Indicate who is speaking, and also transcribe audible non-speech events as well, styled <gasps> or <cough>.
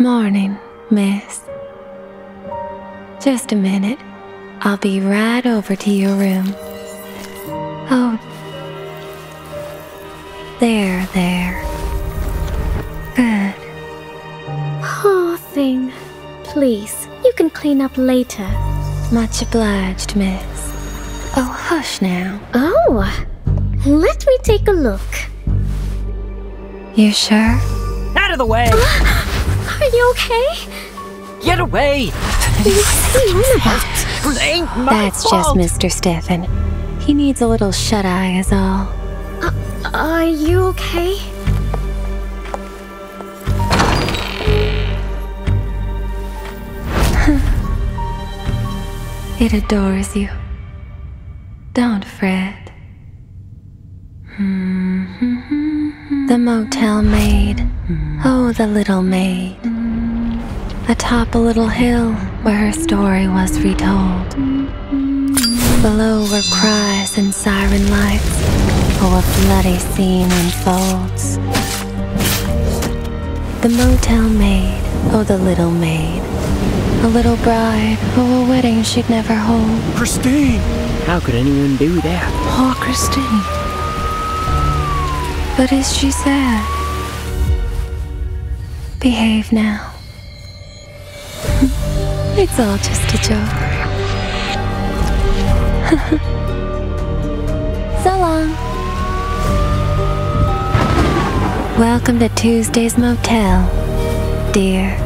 Speaker 1: Morning, miss. Just a minute. I'll be right over to your room. Oh. There, there. Good.
Speaker 2: Poor thing. Please, you can clean up later.
Speaker 1: Much obliged, miss. Oh, hush now.
Speaker 2: Oh, let me take a look.
Speaker 1: You sure?
Speaker 3: Out of the way! <gasps>
Speaker 2: Are you okay?
Speaker 3: Get away!
Speaker 2: What's he on about?
Speaker 3: It ain't my
Speaker 1: That's just. Mr. Stefan. He needs a little shut eye, is all.
Speaker 2: Uh, are you okay?
Speaker 1: It adores you. Don't fret. Mm-hmm. The motel maid. Oh, the little maid. Atop a little hill where her story was retold. Below were cries and siren lights. Oh, a bloody scene unfolds. The motel maid. Oh, the little maid. A little bride. Oh, a wedding she'd never hold.
Speaker 4: Christine!
Speaker 3: How could anyone do that?
Speaker 1: Poor Christine. But is she sad? Behave now. It's all just a joke. <laughs> so long. Welcome to Tuesday's Motel, dear.